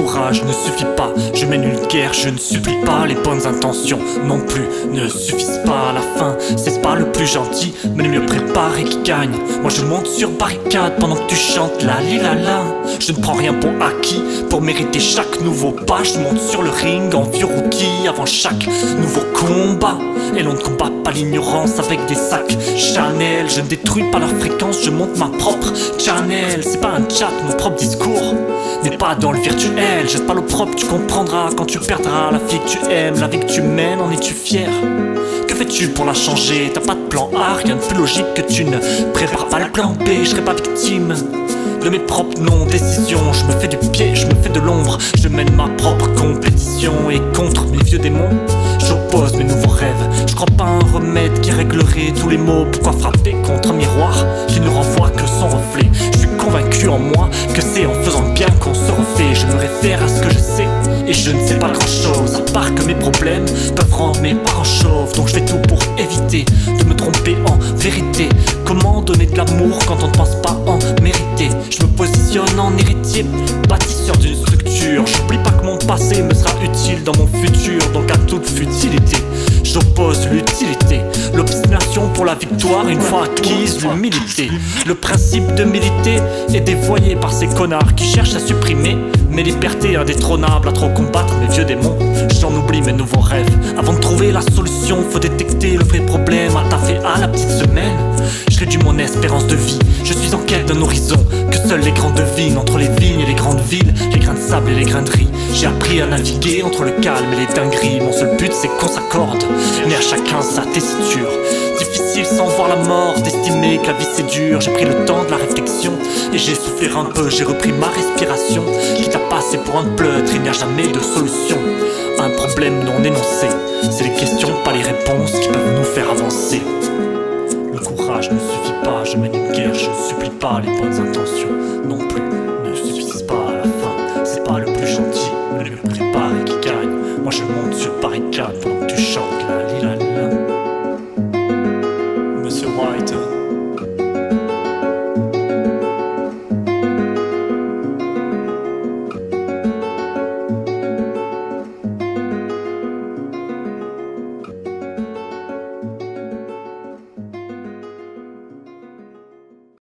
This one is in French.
courage ne suffit pas. Je mène une guerre, je ne supplie pas. Les bonnes intentions non plus ne suffisent pas à la fin. C'est le plus gentil, mais le mieux préparé qui gagne. Moi je monte sur barricade pendant que tu chantes la li la. Je ne prends rien pour acquis pour mériter chaque nouveau pas. Je monte sur le ring en vieux rookie avant chaque nouveau combat. Et l'on ne combat pas l'ignorance avec des sacs Chanel. Je ne détruis pas leur fréquence, je monte ma propre channel. C'est pas un chat, mon propre discours n'est pas dans le virtuel. Jette pas l'opprobre, tu comprendras quand tu perdras la fille que tu aimes, la vie que tu mènes, en es-tu fier? Fais-tu pour la changer? T'as pas de plan A, rien de plus logique que tu ne prépares pas le plan B. Je serai pas victime de mes propres non-décisions. Je me fais du pied, je me fais de l'ombre. Je mène ma propre compétition et contre mes vieux démons, j'oppose mes nouveaux rêves. Je crois pas un remède qui réglerait tous les maux. Pourquoi frapper contre un miroir qui ne renvoie que son reflet? Je suis convaincu en moi que c'est en faisant bien qu'on se refait. Je me réfère à ce que je sais je ne sais pas grand chose. À part que mes problèmes peuvent rendre mes parents chauves. Donc je fais tout pour éviter de me tromper en vérité. Comment donner de l'amour quand on ne pense pas en mériter? Je me positionne en héritier, bâtisseur d'une structure. J'oublie pas que mon passé me sera utile dans mon pour la victoire, une fois acquise, l'humilité. Le principe de militer est dévoyé par ces connards qui cherchent à supprimer mes libertés indétrônables à trop combattre mes vieux démons. J'en oublie mes nouveaux rêves. Avant de trouver la solution, faut détecter le vrai problème. À taffer à la petite semaine, je réduis mon espérance de vie. Je suis en quête d'un horizon que seuls les grands devinent. Entre les vignes et les grandes villes, J'ai appris à naviguer entre le calme et les dingueries. Mon seul but c'est qu'on s'accorde, mais à chacun sa tessiture. Difficile sans voir la mort, d'estimer que la vie c'est dur. J'ai pris le temps de la réflexion et j'ai soufflé un peu. J'ai repris ma respiration. Quitte à passer pour un pleutre, il n'y a jamais de solution. Un problème non énoncé, c'est les questions, pas les réponses qui peuvent nous faire avancer. Le courage ne suffit pas, je mène une guerre, je ne supplie pas les bonnes intentions. sur Paris 4 pendant tu chantes la.